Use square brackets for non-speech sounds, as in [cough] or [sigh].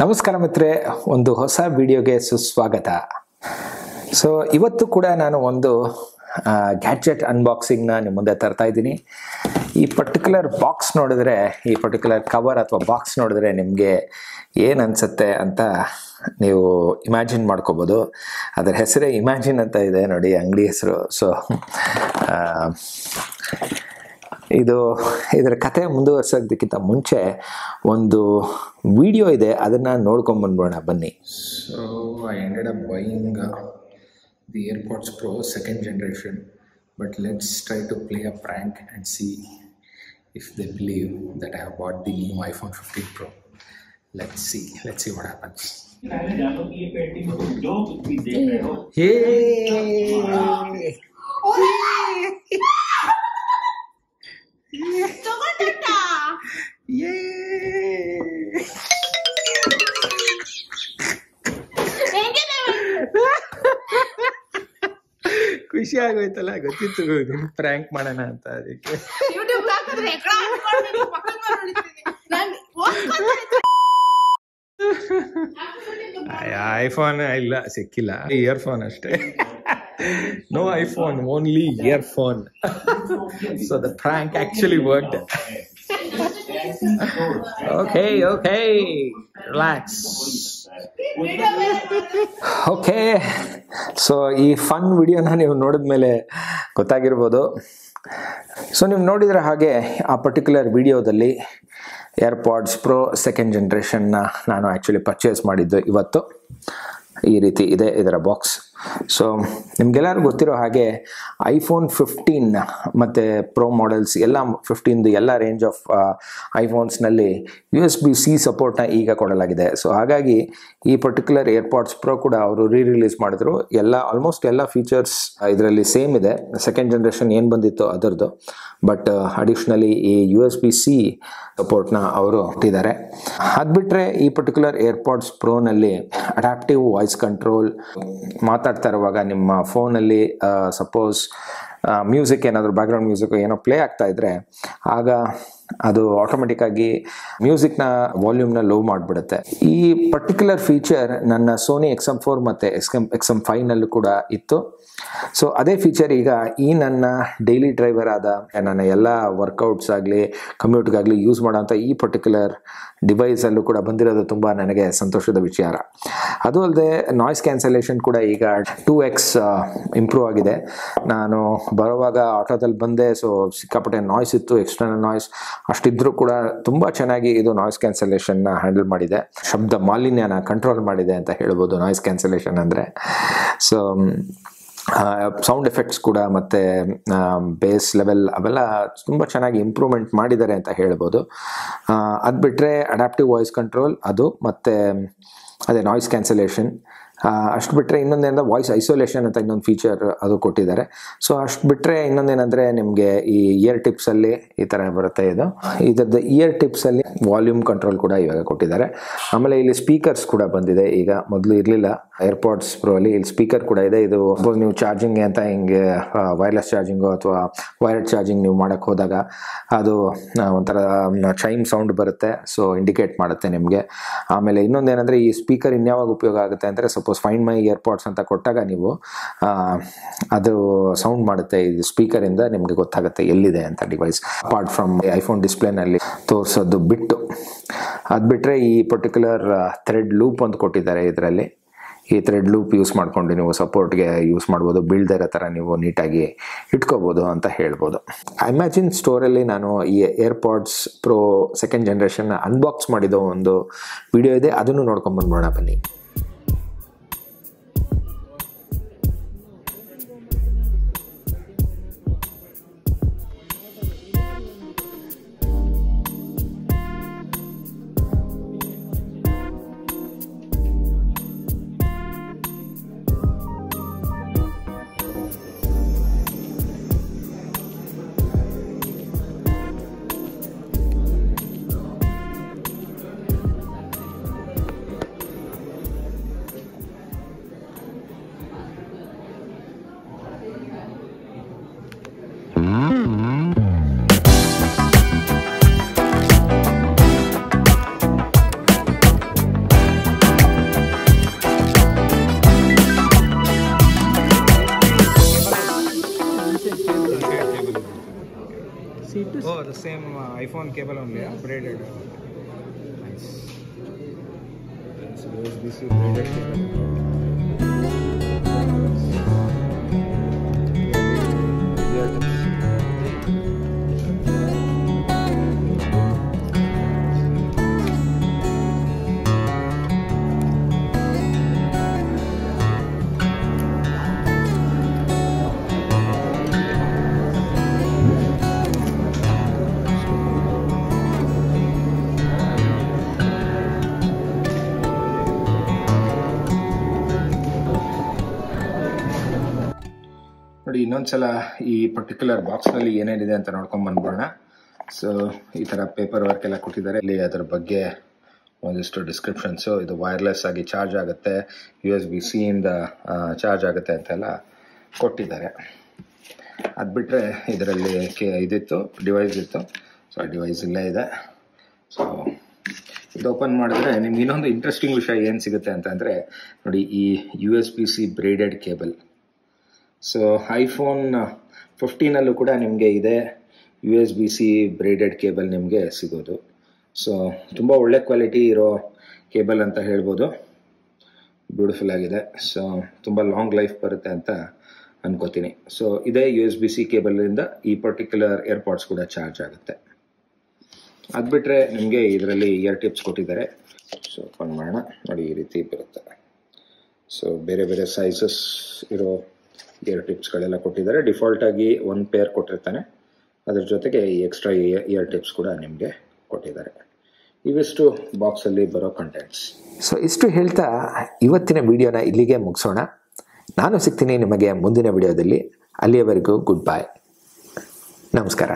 ನಮಸ್ಕಾರ ಮಿತ್ರೆ ಒಂದು ಹೊಸ ವಿಡಿಯೋಗೆ ಸುಸ್ವಾಗತ. ಸೊ ಇವತ್ತು ಕೂಡ ನಾನು ಒಂದು ಗ್ಯಾಜೆಟ್ ಅನ್ಬಾಕ್ಸಿಂಗ್ನ ನಿಮ್ಮ ಮುಂದೆ ತರ್ತಾ ಇದ್ದೀನಿ. ಈ ಪರ್ಟಿಕ್ಯುಲರ್ ಬಾಕ್ಸ್ ನೋಡಿದ್ರೆ, ಈ ಪರ್ಟಿಕ್ಯುಲರ್ ಕವರ್ ಅಥವಾ ಬಾಕ್ಸ್ ನೋಡಿದ್ರೆ ನಿಮಗೆ ಏನು ಅನಿಸುತ್ತೆ ಅಂತ ನೀವು ಇಮ್ಯಾಜಿನ್ ಮಾಡ್ಕೋಬೋದು. ಅದರ ಹೆಸರೇ ಇಮ್ಯಾಜಿನ್ ಅಂತ ಇದೆ ನೋಡಿ, ಅಂಗಡಿ ಹೆಸರು. ಸೊ ಇದು ಇದರ ಕತೆ ಮುಂದುವರ್ಸೋದಕ್ಕಿಂತ ಮುಂಚೆ ಒಂದು ವಿಡಿಯೋ ಇದೆ ಅದನ್ನು ನೋಡ್ಕೊಂಬಂದ್ಬೋಣ ಬನ್ನಿ. So I ended up buying the AirPods pro second generation but let's try to play a prank and see if they believe that I have bought the new iPhone fifteen pro let's see let's see what happens hey ಆಗೋಯ್ತಲ್ಲ ಗೊತ್ತಿತ್ತು ನಿಮ್ prank ಮಾಡೋಣ ಅಂತ ಅದಕ್ಕೆ. IPhone ಇಲ್ಲ ಸಿಕ್ಕಿಲ್ಲ. Earphone ಅಷ್ಟೇ. No iPhone only earphone so the prank actually worked okay okay relax [laughs] okay so ಈ fun ವಿಡಿಯೋನ ನೀವು ನೋಡಿದ ಮೇಲೆ ಗೊತ್ತಾಗಿರ್ಬೋದು. ಸೊ ನೀವು ನೋಡಿದ್ರೆ ಹಾಗೆ ಆ ಪರ್ಟಿಕ್ಯುಲರ್ ವಿಡಿಯೋದಲ್ಲಿ ಏರ್ಪಾಡ್ಸ್ ಪ್ರೋ ಸೆಕೆಂಡ್ ಜನ್ರೇಷನ್ನ ನಾನು ಆ್ಯಕ್ಚುಲಿ ಪರ್ಚೇಸ್ ಮಾಡಿದ್ದು ಇವತ್ತು. ಈ ರೀತಿ ಇದೆ ಇದರ ಬಾಕ್ಸ್ ಸೊ ನಿಮಗೆಲ್ಲರಿಗೂ ಗೊತ್ತಿರೋ ಹಾಗೆ ಐಫೋನ್ ಫಿಫ್ಟೀನ್ ಮತ್ತು ಪ್ರೋ ಮಾಡೆಲ್ಸ್ ಎಲ್ಲ ಫಿಫ್ಟೀನ್ದು ಎಲ್ಲ ರೇಂಜ್ ಆಫ್ ಐಫೋನ್ಸ್ನಲ್ಲಿ ಯು ಎಸ್ ಬಿ ಸಿ ಸಪೋರ್ಟ್ನ ಈಗ ಕೊಡಲಾಗಿದೆ. ಸೊ ಹಾಗಾಗಿ ಈ ಪರ್ಟಿಕ್ಯುಲರ್ ಏರ್ಪಾಡ್ಸ್ ಪ್ರೋ ಕೂಡ ಅವರು ರೀ ರಿಲೀಸ್ ಮಾಡಿದ್ರು. ಎಲ್ಲ ಆಲ್ಮೋಸ್ಟ್ ಎಲ್ಲ ಫೀಚರ್ಸ್ ಇದರಲ್ಲಿ ಸೇಮ್ ಇದೆ. ಸೆಕೆಂಡ್ ಜನ್ರೇಷನ್ ಏನು ಬಂದಿತ್ತು ಅದರದ್ದು ಬಟ್ ಅಡಿಷ್ನಲಿ ಈ ಯು ಎಸ್ ಬಿ ಸಿ ಸಪೋರ್ಟ್ನ ಅವರು ಇಟ್ಟಿದ್ದಾರೆ ಅದು ಬಿಟ್ಟರೆ ಈ ಪರ್ಟಿಕ್ಯುಲರ್ ಏರ್ಪಾಡ್ಸ್ ಪ್ರೋನಲ್ಲಿ ಅಡಾಪ್ಟಿವ್ ವಾಯ್ಸ್ ಕಂಟ್ರೋಲ್ ಮಾತಾಡ್ತಾ ಇರುವಾಗ ನಿಮ್ಮ ಫೋನಲ್ಲಿ ಸಪೋಸ್ ಮ್ಯೂಸಿಕ್ ಏನಾದರೂ ಬ್ಯಾಕ್ಗ್ರೌಂಡ್ ಮ್ಯೂಸಿಕ್ ಏನೋ ಪ್ಲೇ ಆಗ್ತಾ ಇದ್ರೆ, ಆಗ ಅದು ಆಟೋಮೆಟಿಕ್ಕಾಗಿ ಮ್ಯೂಸಿಕ್ನ ವಾಲ್ಯೂಮ್ನ ಲೋ ಮಾಡಿಬಿಡುತ್ತೆ. ಈ ಪರ್ಟಿಕ್ಯುಲರ್ ಫೀಚರ್ ನನ್ನ ಸೋನಿ ಎಕ್ಸ್ ಎಂ ಫೋರ್ ಮತ್ತು ಎಕ್ಸ್ ಎಂ ಎಕ್ಸ್ ಎಂ ಫೈನಲ್ಲೂ ಕೂಡ ಇತ್ತು. ಸೊ ಅದೇ ಫೀಚರ್ ಈಗ ಈ ನನ್ನ ಡೈಲಿ ಡ್ರೈವರ್ ಆದ, ನನ್ನ ಎಲ್ಲ ವರ್ಕೌಟ್ಸ್ ಆಗಲಿ ಕಮ್ಯೂಟ್ಗಾಗಲಿ ಯೂಸ್ ಮಾಡೋಂಥ ಈ ಪರ್ಟಿಕ್ಯುಲರ್ ಡಿವೈಸಲ್ಲೂ ಕೂಡ ಬಂದಿರೋದು ತುಂಬ ನನಗೆ ಸಂತೋಷದ ವಿಚಾರ. ಅದು ಅಲ್ಲದೆ ನಾಯ್ಸ್ ಕ್ಯಾನ್ಸಲೇಷನ್ ಕೂಡ ಈಗ ಟೂ ಎಕ್ಸ್ ಇಂಪ್ರೂವ್ ಆಗಿದೆ. ನಾನು ಬರುವಾಗ ಆಟೋದಲ್ಲಿ ಬಂದೆ ಸೊ ಸಿಕ್ಕಾಪಟ್ಟೆ ನಾಯ್ಸ್ ಇತ್ತು ಎಕ್ಸ್ಟರ್ನಲ್ ನಾಯ್ಸ್ ಅಷ್ಟಿದ್ರೂ ಕೂಡ ತುಂಬ ಚೆನ್ನಾಗಿ ಇದು ನಾಯ್ಸ್ ಕ್ಯಾನ್ಸಲೇಷನ್ನ ಹ್ಯಾಂಡಲ್ ಮಾಡಿದೆ. ಶಬ್ದ ಮಾಲಿನ್ಯನ ಕಂಟ್ರೋಲ್ ಮಾಡಿದೆ ಅಂತ ಹೇಳ್ಬೋದು ನಾಯ್ಸ್ ಕ್ಯಾನ್ಸಲೇಷನ್ ಅಂದರೆ. ಸೊ ಸೌಂಡ್ ಎಫೆಕ್ಟ್ಸ್ ಕೂಡ ಮತ್ತು ಬೇಸ್ ಲೆವೆಲ್ ಅವೆಲ್ಲ ತುಂಬ ಚೆನ್ನಾಗಿ ಇಂಪ್ರೂವ್ಮೆಂಟ್ ಮಾಡಿದ್ದಾರೆ ಅಂತ ಹೇಳ್ಬೋದು. ಅದು ಬಿಟ್ಟರೆ ಅಡಾಪ್ಟಿವ್ ವಾಯ್ಸ್ ಕಂಟ್ರೋಲ್ ಅದು, ಮತ್ತು ಅದೇ ನಾಯ್ಸ್ ಕ್ಯಾನ್ಸಲೇಷನ್ ಅಷ್ಟು ಬಿಟ್ಟರೆ ಇನ್ನೊಂದೇನಂದ್ರೆ ವಾಯ್ಸ್ ಐಸೋಲೇಷನ್ ಅಂತ ಇನ್ನೊಂದು ಫೀಚರ್ ಅದು ಕೊಟ್ಟಿದ್ದಾರೆ. ಸೊ ಅಷ್ಟು ಬಿಟ್ಟರೆ ಇನ್ನೊಂದೇನೆಂದರೆ ನಿಮಗೆ ಈ ಇಯರ್ ಟಿಪ್ಸಲ್ಲಿ ಈ ಥರ ಬರುತ್ತೆ ಇದು. ಇದರದ್ದು ಇಯರ್ ಟಿಪ್ಸಲ್ಲಿ ವಾಲ್ಯೂಮ್ ಕಂಟ್ರೋಲ್ ಕೂಡ ಇವಾಗ ಕೊಟ್ಟಿದ್ದಾರೆ. ಆಮೇಲೆ ಇಲ್ಲಿ ಸ್ಪೀಕರ್ಸ್ ಕೂಡ ಬಂದಿದೆ. ಈಗ ಮೊದಲು ಇರಲಿಲ್ಲ. ಏರ್ಪಾಡ್ಸ್ ಪ್ರೋ ಅಲ್ಲಿ ಇಲ್ಲಿ ಸ್ಪೀಕರ್ ಕೂಡ ಇದೆ. ಇದು ಸಪೋಸ್ ನೀವು ಚಾರ್ಜಿಂಗ್ ಅಂತ ಹಿಂಗೆ ವೈರ್ಲೆಸ್ ಚಾರ್ಜಿಂಗು ಅಥವಾ ವೈರ್ಡ್ ಚಾರ್ಜಿಂಗ್ ನೀವು ಮಾಡೋಕ್ಕೆ ಹೋದಾಗ ಅದು ಒಂಥರ ಚೈಮ್ ಸೌಂಡ್ ಬರುತ್ತೆ. ಸೊ ಇಂಡಿಕೇಟ್ ಮಾಡುತ್ತೆ ನಿಮಗೆ. ಆಮೇಲೆ ಇನ್ನೊಂದು ಏನಂದರೆ ಈ ಸ್ಪೀಕರ್ ಇನ್ಯಾವಾಗ ಉಪಯೋಗ ಆಗುತ್ತೆ ಅಂದರೆ ಸಪೋಸ್ ಫೈನ್ ಮೈ ಏರ್ಪಾಡ್ಸ್ ಅಂತ ಕೊಟ್ಟಾಗ ನೀವು ಅದು ಸೌಂಡ್ ಮಾಡುತ್ತೆ. ಇದು ಸ್ಪೀಕರಿಂದ ನಿಮಗೆ ಗೊತ್ತಾಗುತ್ತೆ ಎಲ್ಲಿದೆ ಅಂತ ಡಿವೈಸ್ ಅಪಾರ್ಟ್ ಫ್ರಮ್ ಐಫೋನ್ ಡಿಸ್ಪ್ಲೇನಲ್ಲಿ ತೋರಿಸೋದು ಬಿಟ್ಟು. ಅದು ಬಿಟ್ಟರೆ ಈ ಪರ್ಟಿಕ್ಯುಲರ್ ಥ್ರೆಡ್ ಲೂಪ್ ಅಂತ ಕೊಟ್ಟಿದ್ದಾರೆ ಇದರಲ್ಲಿ. ಈ ಥ್ರೆಡ್ ಲೂಪ್ ಯೂಸ್ ಮಾಡ್ಕೊಂಡು ನೀವು ಸಪೋರ್ಟ್ಗೆ ಯೂಸ್ ಮಾಡ್ಬೋದು ಬೀಳ್ದಿರೋ ಥರ ನೀವು ನೀಟಾಗಿ ಇಟ್ಕೋಬೋದು ಅಂತ ಹೇಳ್ಬೋದು. ಇಮ್ಯಾಜಿನ್ ಸ್ಟೋರಲ್ಲಿ ನಾನು ಈ AirPods pro second generation unbox ಮಾಡಿದ ಒಂದು ವಿಡಿಯೋ ಇದೆ, ಅದನ್ನು ನೋಡ್ಕೊಂಬಂದ್ಬೋಣ ಬನ್ನಿ. the same uh, iPhone cable only, uh, yeah? braided. Uh, nice. So this is braided cable. ಇನ್ನೊಂದ್ಸಲ ಈ ಪರ್ಟಿಕ್ಯುಲರ್ ಬಾಕ್ಸ್ನಲ್ಲಿ ಏನೇನಿದೆ ಅಂತ ನೋಡ್ಕೊಂಡು ಬಂದ್ಬಿಡೋಣ. ಸೊ ಈ ಥರ ಪೇಪರ್ ವರ್ಕ್ ಎಲ್ಲ ಕೊಟ್ಟಿದ್ದಾರೆ. ಇಲ್ಲಿ ಅದರ ಬಗ್ಗೆ ಒಂದಿಷ್ಟು ಡಿಸ್ಕ್ರಿಪ್ಷನ್ಸು ಇದು ವೈರ್ಲೆಸ್ ಆಗಿ ಚಾರ್ಜ್ ಆಗುತ್ತೆ. ಯು ಎಸ್ ಬಿ ಸಿಯಿಂದ ಚಾರ್ಜ್ ಆಗುತ್ತೆ ಅಂತೆಲ್ಲ ಕೊಟ್ಟಿದ್ದಾರೆ. ಅದು ಬಿಟ್ಟರೆ ಇದರಲ್ಲಿ ಕೆ, ಇದಿತ್ತು ಡಿವೈಸ್ ಇತ್ತು. ಸೊ ಡಿವೈಸ್ ಇಲ್ಲೇ ಇದೆ. ಸೊ ಇದು ಓಪನ್ ಮಾಡಿದ್ರೆ ನಿಮ್ಗೆ ಇನ್ನೊಂದು ಇಂಟ್ರೆಸ್ಟಿಂಗ್ ವಿಷಯ ಏನು ಸಿಗುತ್ತೆ ಅಂತಂದರೆ ನೋಡಿ ಈ U S B C braided cable so iPhone ಫಿಫ್ಟೀನಲ್ಲೂ ಕೂಡ ನಿಮಗೆ ಇದೆ U S B C braided cable ನಿಮಗೆ ಸಿಗೋದು. ಸೊ ತುಂಬ ಒಳ್ಳೆ ಕ್ವಾಲಿಟಿ ಇರೋ ಕೇಬಲ್ ಅಂತ ಹೇಳ್ಬೋದು. ಬ್ಯೂಟಿಫುಲ್ ಆಗಿದೆ. ಸೊ ತುಂಬ ಲಾಂಗ್ ಲೈಫ್ ಬರುತ್ತೆ ಅಂತ ಅನ್ಕೋತೀನಿ. ಸೊ ಇದೇ ಯು ಎಸ್ ಬಿ ಸಿ ಕೇಬಲಿಂದ ಈ ಪರ್ಟಿಕ್ಯುಲರ್ ಏರ್ಪಾಡ್ಸ್ ಕೂಡ ಚಾರ್ಜ್ ಆಗುತ್ತೆ. ಅದು ಬಿಟ್ಟರೆ ನಿಮಗೆ ಇದರಲ್ಲಿ ಇಯರ್ ಟಿಪ್ಸ್ ಕೊಟ್ಟಿದ್ದಾರೆ. ಸೊ ಓಪನ್ ಮಾಡೋಣ. ನೋಡಿ ಈ ರೀತಿ ಬರುತ್ತೆ. ಸೊ ಬೇರೆ ಬೇರೆ ಸೈಜಸ್ ಇರೋ ಇಯರ್ ಟಿಪ್ಸ್ಗಳೆಲ್ಲ ಕೊಟ್ಟಿದ್ದಾರೆ. ಡಿಫಾಲ್ಟ್ ಆಗಿ ಒಂದು ಪೇರ್ ಕೊಟ್ಟಿರ್ತಾನೆ. ಅದ್ರ ಜೊತೆಗೆ ಈ ಎಕ್ಸ್ಟ್ರಾ ಇಯರ್ ಟಿಪ್ಸ್ ಕೂಡ ನಿಮಗೆ ಕೊಟ್ಟಿದ್ದಾರೆ. ಇವಿಷ್ಟು ಬಾಕ್ಸಲ್ಲಿ ಬರೋ ಕಂಟೆಂಟ್ಸ್ ಸೊ ಇಷ್ಟು ಹೇಳ್ತಾ ಇವತ್ತಿನ ವಿಡಿಯೋನ ಇಲ್ಲಿಗೆ ಮುಗಿಸೋಣ. ನಾನು ಸಿಗ್ತೀನಿ ನಿಮಗೆ ಮುಂದಿನ ವಿಡಿಯೋದಲ್ಲಿ. ಅಲ್ಲಿಯವರೆಗೂ ಗುಡ್ ಬಾಯ್ ನಮಸ್ಕಾರ.